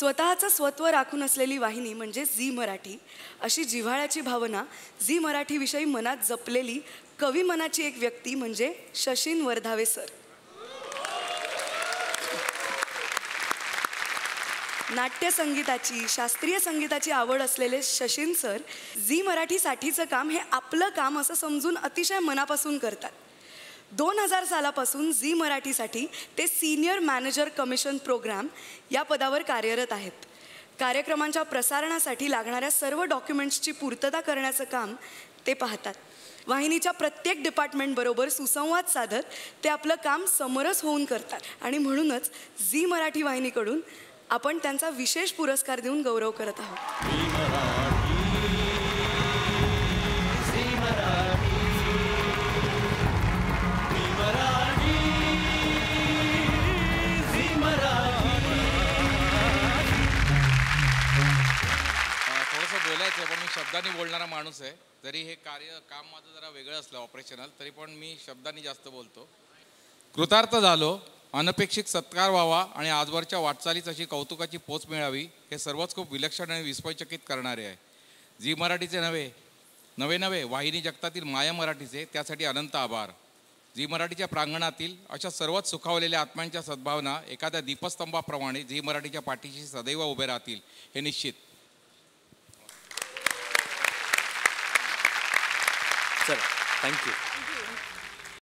स्वतःचं स्वत्व राखून असलेली वाहिनी म्हणजे झी मराठी. अशी जिव्हाळ्याची भावना झी मराठीविषयी मनात जपलेली कवी मनाची एक व्यक्ती म्हणजे शशीन वर्धावे सर. नाट्यसंगीताची शास्त्रीय संगीताची आवड असलेले शशीन सर झी मराठीसाठीचं काम हे आपलं काम असं समजून अतिशय मनापासून करतात. दोन हजार सालापासून झी मराठीसाठी ते सिनियर मॅनेजर कमिशन प्रोग्राम या पदावर कार्यरत आहेत. कार्यक्रमांच्या प्रसारणासाठी लागणाऱ्या सर्व डॉक्युमेंट्सची पूर्तता करण्याचं काम ते पाहतात. वाहिनीच्या प्रत्येक डिपार्टमेंटबरोबर सुसंवाद साधत ते आपलं काम समरस होऊन करतात आणि म्हणूनच झी मराठी वाहिनीकडून आपण त्यांचा विशेष पुरस्कार देऊन गौरव करत आहोत. थोडंसं बोलायचं आहे पण मी शब्दांनी बोलणारा माणूस आहे. जरी हे कार्य काम माझं जरा वेगळं असलं ऑपरेशनल तरी पण मी शब्दांनी जास्त बोलतो. कृतार्थ झालो अनपेक्षित सत्कार व्हावा आणि आजवरच्या वाटचालीच अशी कौतुकाची पोच मिळावी हे सर्वच खूप विलक्षण आणि विस्मयचकित करणारे आहे. झी मराठीचे नव्हे नवे नवे वाहिनी जगतातील माया मराठीचे त्यासाठी अनंत आभार. झी मराठीच्या प्रांगणातील अशा सर्वच सुखावलेल्या आत्म्यांच्या सद्भावना एखाद्या दीपस्तंभाप्रमाणे झी मराठीच्या पाठीशी सदैव उभे राहतील हे निश्चित.